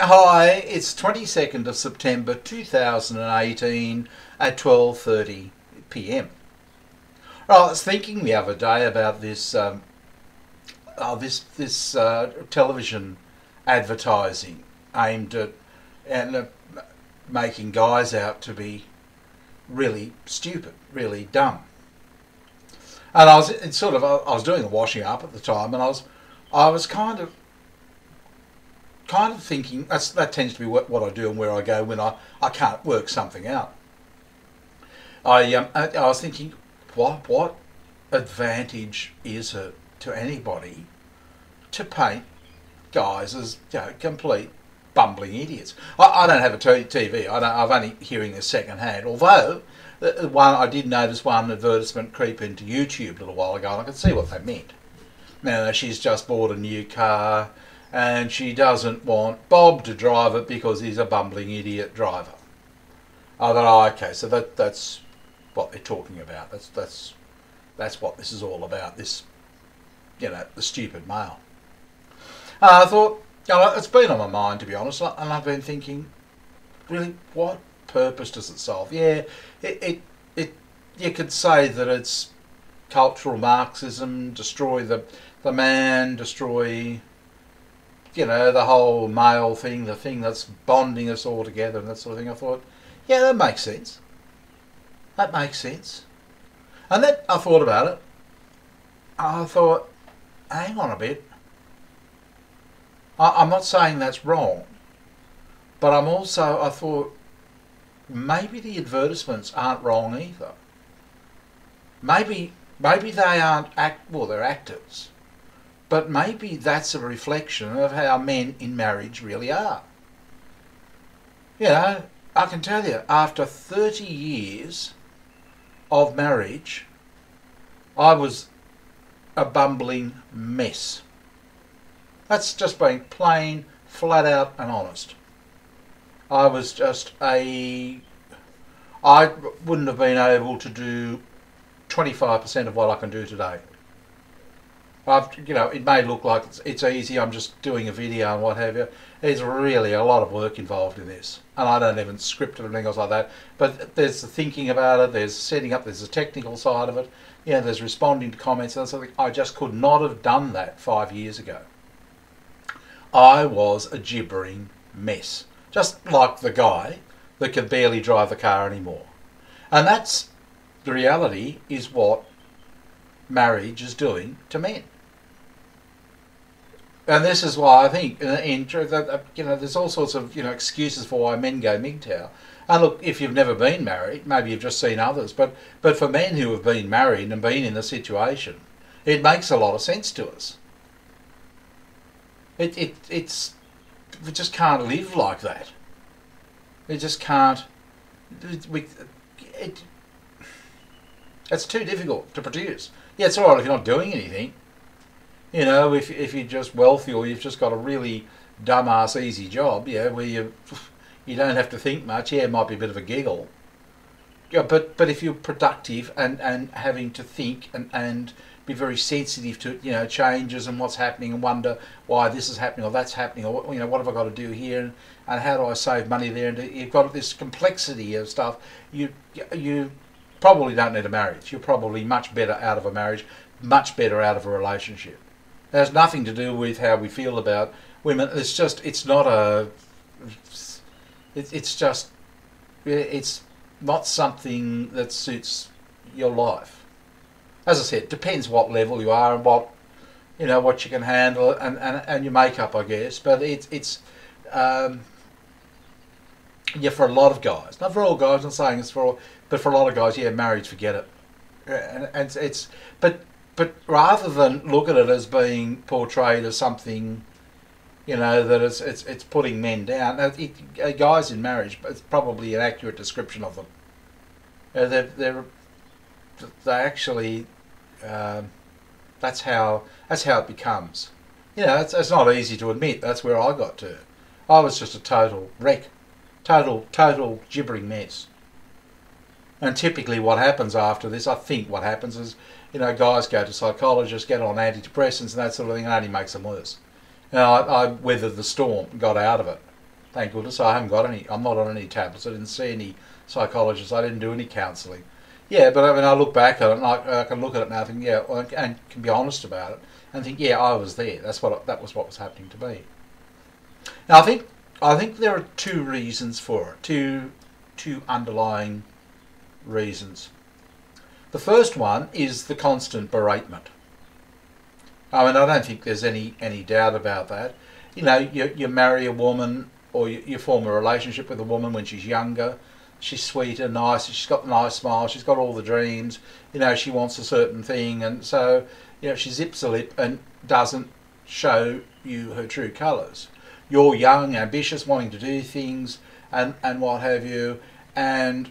Hi, it's 22nd of September 2018 at 12:30 p.m. I was thinking the other day about this um, oh, this this uh, television advertising aimed at and uh, making guys out to be really stupid, really dumb. And I was sort of I was doing the washing up at the time, and I was I was kind of kind of thinking that's that tends to be what, what I do and where I go when I, I can't work something out. I um, I, I was thinking, what what advantage is it to anybody to paint guys as you know, complete bumbling idiots? I, I don't have a TV. I don't, I've only hearing this second hand. Although the one I did notice one advertisement creep into YouTube a little while ago, and I could see what they meant. Now she's just bought a new car and she doesn't want Bob to drive it because he's a bumbling idiot driver. I thought, oh, okay, so that that's what they're talking about. That's that's that's what this is all about. This, you know, the stupid male. And I thought, you know, it's been on my mind to be honest, and I've been thinking, really, what purpose does it solve? Yeah, it it, it you could say that it's cultural Marxism, destroy the the man, destroy you know, the whole male thing, the thing that's bonding us all together and that sort of thing, I thought, yeah, that makes sense. That makes sense. And then I thought about it. I thought, hang on a bit. I, am not saying that's wrong, but I'm also, I thought, maybe the advertisements aren't wrong either. Maybe, maybe they aren't act. Well, they're actors but maybe that's a reflection of how men in marriage really are. You know, I can tell you, after 30 years of marriage, I was a bumbling mess. That's just being plain, flat out, and honest. I was just a. I wouldn't have been able to do 25% of what I can do today. I've, you know, it may look like it's, it's easy. I'm just doing a video and what have you. There's really a lot of work involved in this, and I don't even script it or anything else like that. But there's the thinking about it. There's setting up. There's the technical side of it. You know, there's responding to comments and something. I just could not have done that five years ago. I was a gibbering mess, just like the guy that could barely drive the car anymore. And that's the reality. Is what marriage is doing to men and this is why I think, uh, in uh, truth, uh, you know, there's all sorts of you know excuses for why men go MGTOW. And look, if you've never been married, maybe you've just seen others, but but for men who have been married and been in the situation, it makes a lot of sense to us. It it it's we just can't live like that. We just can't. We it. It's too difficult to produce. Yeah, it's all right if you're not doing anything you know, if, if you're just wealthy or you've just got a really dumbass easy job, yeah, where you you don't have to think much, yeah, it might be a bit of a giggle. Yeah, but but if you're productive and, and having to think and, and be very sensitive to you know changes and what's happening and wonder why this is happening or that's happening or you know what have I got to do here and, and how do I save money there? And you've got this complexity of stuff. You you probably don't need a marriage. You're probably much better out of a marriage much better out of a relationship it has nothing to do with how we feel about women. It's just, it's not a, it, it's just, it's not something that suits your life. As I said, depends what level you are and what, you know, what you can handle and, and, and your makeup, I guess. But it's, it's, um, yeah, for a lot of guys, not for all guys. I'm saying it's for all, but for a lot of guys, yeah, marriage, forget it. And, and it's, but but rather than look at it as being portrayed as something, you know, that it's it's, it's putting men down. It, guys in marriage, it's probably an accurate description of them. Uh, they're, they're they actually um, that's how that's how it becomes. You know, it's, it's not easy to admit. That's where I got to. I was just a total wreck, total total gibbering mess. And typically, what happens after this, I think, what happens is you know, guys go to psychologists, get on antidepressants and that sort of thing, and only makes them worse. Now, I, I weathered the storm, got out of it. Thank goodness I haven't got any. I'm not on any tablets. I didn't see any psychologists. I didn't do any counselling. Yeah, but I mean, I look back at it and I, I can look at it now and think, yeah, and can be honest about it and think, yeah, I was there. That's what that was what was happening to me. Now I think I think there are two reasons for it. Two two underlying reasons. The first one is the constant beratement. I mean, I don't think there's any any doubt about that. You know, you you marry a woman or you, you form a relationship with a woman when she's younger she's sweet and nice. She's got a nice smile. She's got all the dreams. You know, she wants a certain thing, and so you know she zips a lip and doesn't show you her true colours. You're young, ambitious, wanting to do things, and and what have you, and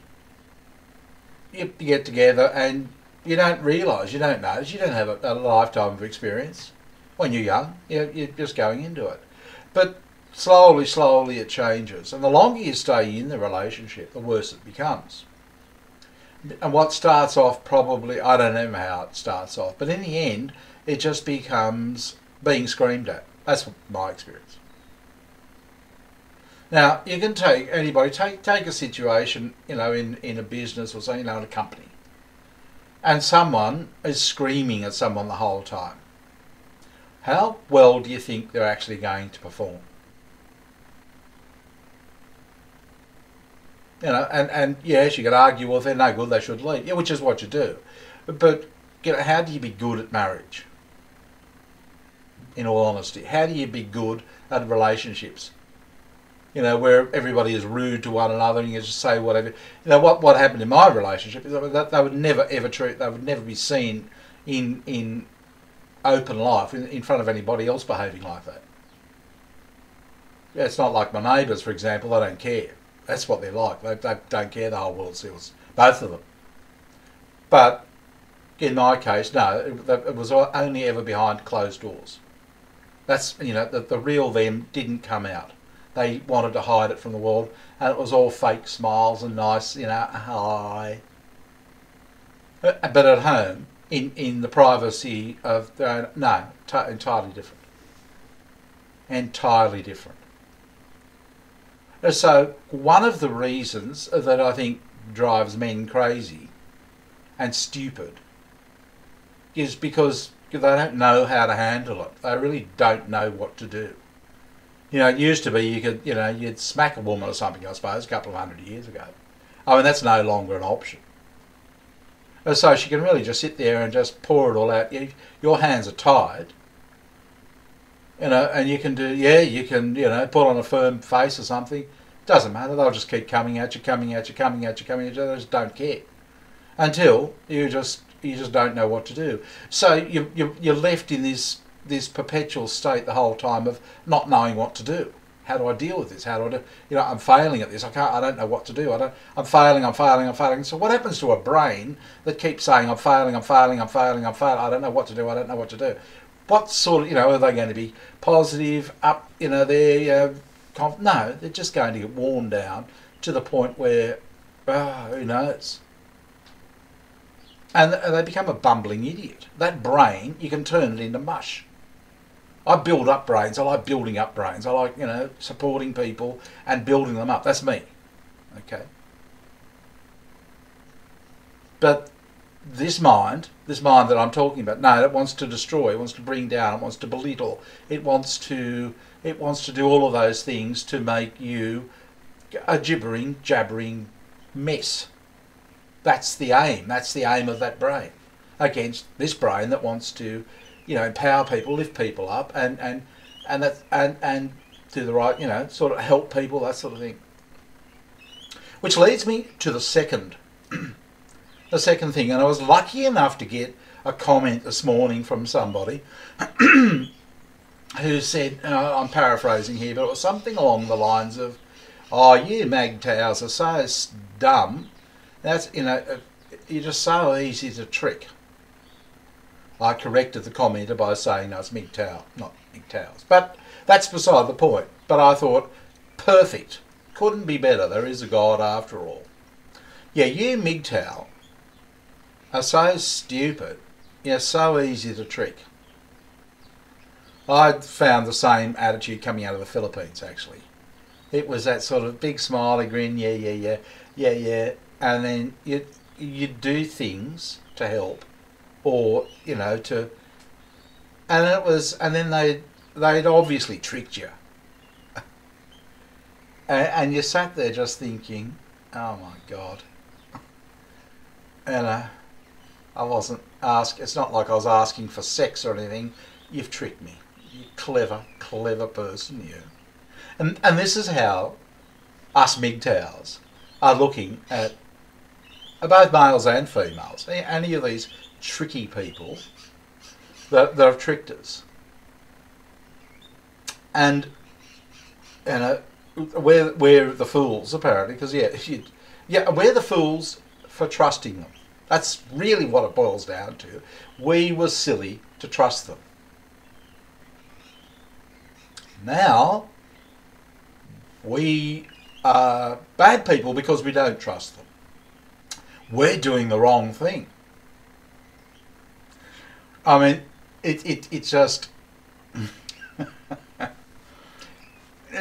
you get together and you don't realise, you don't notice, you don't have a, a lifetime of experience when you're young. You're, you're just going into it, but slowly, slowly it changes. And the longer you stay in the relationship, the worse it becomes. And what starts off probably, I don't know how it starts off, but in the end, it just becomes being screamed at. That's my experience. Now, you can take anybody, take, take a situation, you know, in, in a business or something, you know, in a company, and someone is screaming at someone the whole time. How well do you think they're actually going to perform? You know, and, and yes, you could argue, well, if they're no good, they should leave. Yeah, which is what you do. But, you know, how do you be good at marriage? In all honesty, how do you be good at relationships? You know, where everybody is rude to one another and you just say whatever. You know, what, what happened in my relationship is that they would never ever treat, they would never be seen in in open life in, in front of anybody else behaving like that. Yeah, it's not like my neighbours, for example, they don't care. That's what they're like. They, they don't care the whole world seals, both of them. But in my case, no, it, it, was only ever behind closed doors. That's you know the, the real them didn't come out. They wanted to hide it from the world, and it was all fake smiles and nice, you know, hi. But at home, in in the privacy of their own, no, entirely different. Entirely different. So one of the reasons that I think drives men crazy and stupid is because they don't know how to handle it. They really don't know what to do. You know, it used to be you could, you know, you'd smack a woman or something, I suppose, a couple of hundred years ago. I mean, that's no longer an option. So she can really just sit there and just pour it all out. Your hands are tied you know, and you can do, yeah, you can, you know, put on a firm face or something. Doesn't matter. They'll just keep coming at you, coming at you, coming at you, coming at you. They just don't care until you just you just don't know what to do. So you you you're left in this this perpetual state the whole time of not knowing what to do. How do I deal with this? How do I do? You know, I'm failing at this. I can't. I don't know what to do. I don't. I'm failing. I'm failing. I'm failing. So what happens to a brain that keeps saying I'm failing? I'm failing. I'm failing. I'm failing. I don't know what to do. I don't know what to do what sort of, you know, are they going to be positive, up, you know, they're, conf- no, they're just going to get worn down to the point where, oh, who knows? And they become a bumbling idiot. That brain, you can turn it into mush. I build up brains. I like building up brains. I like, you know, supporting people and building them up. That's me. Okay. But this mind, this mind that I'm talking about, no, it wants to destroy, it wants to bring down, it wants to belittle, it wants to it wants to do all of those things to make you a gibbering, jabbering mess. That's the aim. That's the aim of that brain against this brain that wants to, you know, empower people, lift people up, and and and that and and do the right, you know, sort of help people, that sort of thing. Which leads me to the second the second thing, and I was lucky enough to get a comment this morning from somebody who said, uh, I'm paraphrasing here, but it was something along the lines of, "Oh, you MGTOWs are so dumb. That's you know, uh, you're just so easy to trick." I corrected the commenter by saying, "No, it's MGTOW, not MGTOWs." But that's beside the point. But I thought, perfect, couldn't be better. There is a God after all. Yeah, you MGTOW are so stupid, you're so easy to trick. I found the same attitude coming out of the Philippines actually. it was that sort of big smiley grin, yeah, yeah, yeah, yeah, yeah, and then you you do things to help, or you know to, and it was, and then they they'd obviously tricked you, and, and you sat there just thinking, oh my god, and uh, I wasn't ask. It's not like I was asking for sex or anything. You've tricked me. You clever, clever person, you. And and this is how us MGTOWs are looking at both males and females. Any of these tricky people that, that have tricked us. And know, we're, we're the fools apparently because yeah, yeah, we're the fools for trusting them. That's really what it boils down to. We were silly to trust them. Now, we are bad people because we don't trust them. We're doing the wrong thing. I mean, it, it, it just.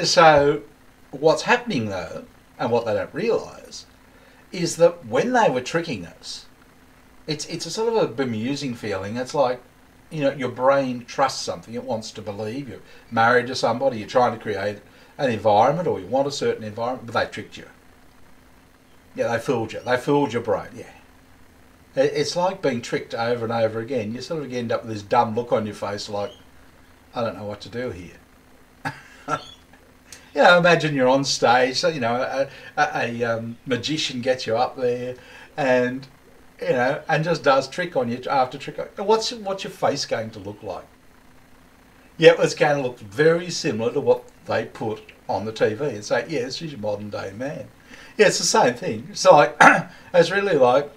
so, what's happening though, and what they don't realise, is that when they were tricking us, it's it's a sort of a bemusing feeling. It's like, you know, your brain trusts something; it wants to believe. You're married to somebody. You're trying to create an environment, or you want a certain environment, but they tricked you. Yeah, they fooled you. They fooled your brain. Yeah. It's like being tricked over and over again. You sort of end up with this dumb look on your face, like, I don't know what to do here. you know, imagine you're on stage. So, you know, a, a, a um, magician gets you up there, and you know, and just does trick on you after trick. What's what's your face going to look like? Yeah, it's going to look very similar to what they put on the TV and say, yeah, this is your modern day man. Yeah, it's the same thing. It's like it's really like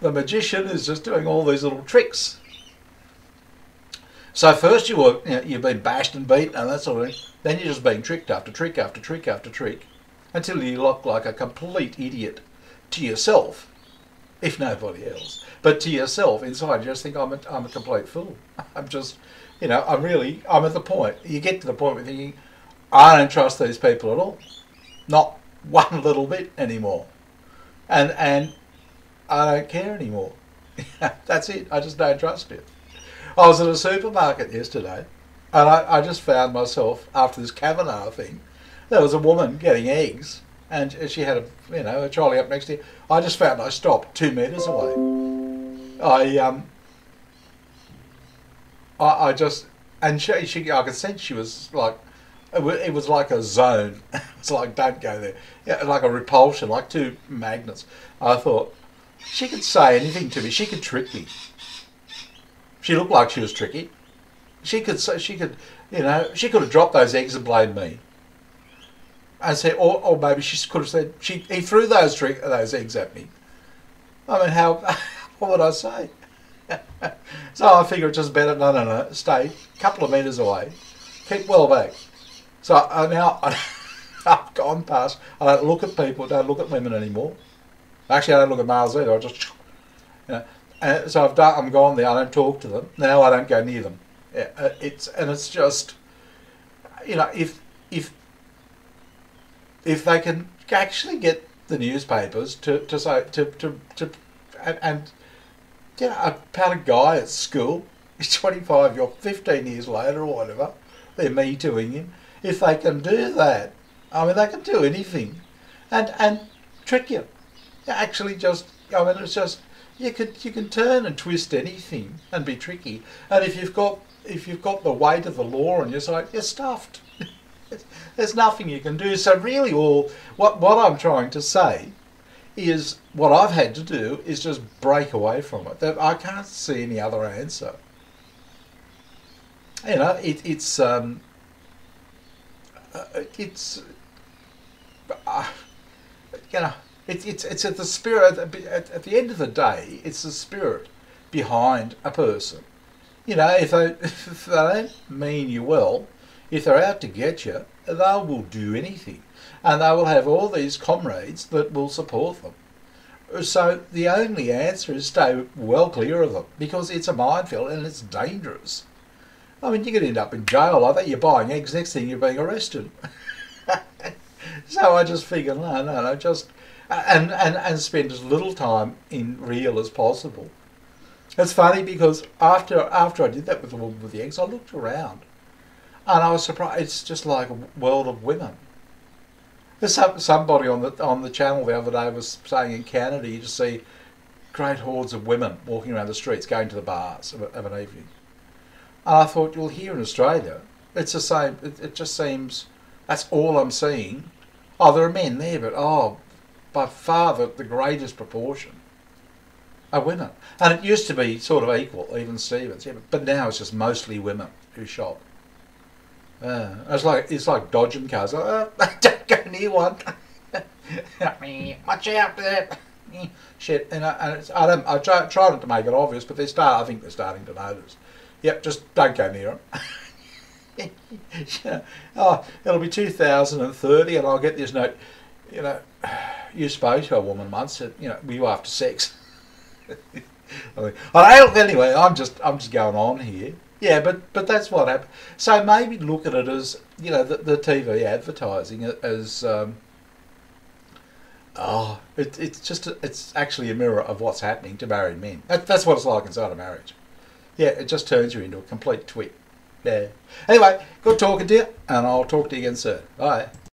the magician is just doing all these little tricks. So first you were you know, you've been bashed and beaten and that sort of thing. Then you're just being tricked after trick after trick after trick until you look like a complete idiot to yourself if nobody else. But to yourself inside, you just think I'm a, I'm a complete fool. I'm just, you know, I'm really, I'm at the point. You get to the point where thinking, I don't trust these people at all, not one little bit anymore, and and I don't care anymore. That's it. I just don't trust it. I was at a supermarket yesterday, and I, I just found myself after this Kavanaugh thing. There was a woman getting eggs and she had a you know a trolley up next to her. I just found I stopped two metres away. I um I, I just and she, she I could sense she was like it was like a zone. it's like don't go there. Yeah, like a repulsion, like two magnets. I thought she could say anything to me. She could trick me. She looked like she was tricky. She could say she could you know she could have dropped those eggs and blamed me. I said, or, or maybe she could have said, she, he threw those, those eggs at me. I mean, how, what would I say? so I figure it's just better, no, no, no, stay a couple of metres away, keep well back. So I now, I've gone past, I don't look at people, don't look at women anymore. Actually, I don't look at miles either, I just, you know, and so I've done, I'm gone there, I don't talk to them, now I don't go near them. Uh, it's, and it's just, you know, if, if if they can actually get the newspapers to, to say to, to, to and, and you know, a pal of guy at school is 25 you're 15 years later or whatever they're me doing him. If they can do that I mean they can do anything. And and trick you actually just I mean it's just you could you can turn and twist anything and be tricky and if you've got if you've got the weight of the law on your side you're stuffed There's nothing you can do. So really, all what what I'm trying to say is what I've had to do is just break away from it. I can't see any other answer. You know, it, it's um, uh, it's uh, you know, it, it's it's at the spirit at, at the end of the day. It's the spirit behind a person. You know, if they if they don't mean you well, if they're out to get you, they will do anything. And they will have all these comrades that will support them. So the only answer is stay well clear of them because it's a minefield and it's dangerous. I mean, you could end up in jail like that. You're buying eggs, next thing you're being arrested. so I just figured, no, no, no, just and and and spend as little time in real as possible. It's funny because after after I did that with the woman with the eggs, I looked around, and I was surprised. It's just like a world of women. There's some, somebody on the on the channel the other day was saying in Canada you just see great hordes of women walking around the streets, going to the bars of, of an evening. And I thought, well, here in Australia, it's the same. It, it just seems that's all I'm seeing. Oh, there are men there, but oh, by far the, the greatest proportion are women. And it used to be sort of equal, even Stevens, yeah, but, now it's just mostly women who shop. Uh, it's like it's like dodging cars. Uh, don't go near one. Watch out there. Shit, and I, and it's, I don't. I try, try not to make it obvious, but they start. I think they're starting to notice. Yep, just don't go near them. Oh, it'll be 2030, and I'll get this note. You know, you spoke to a woman once. Said, you know, were you after sex? I oh, anyway, I'm just I'm just going on here. Yeah, but but that's what happened. So maybe look at it as you know the, the TV advertising as um, oh it, it's just a, it's actually a mirror of what's happening to married men. That, that's what it's like inside a marriage. Yeah, it just turns you into a complete twit. Yeah. Anyway, good talking to you, and I'll talk to you again soon. Bye.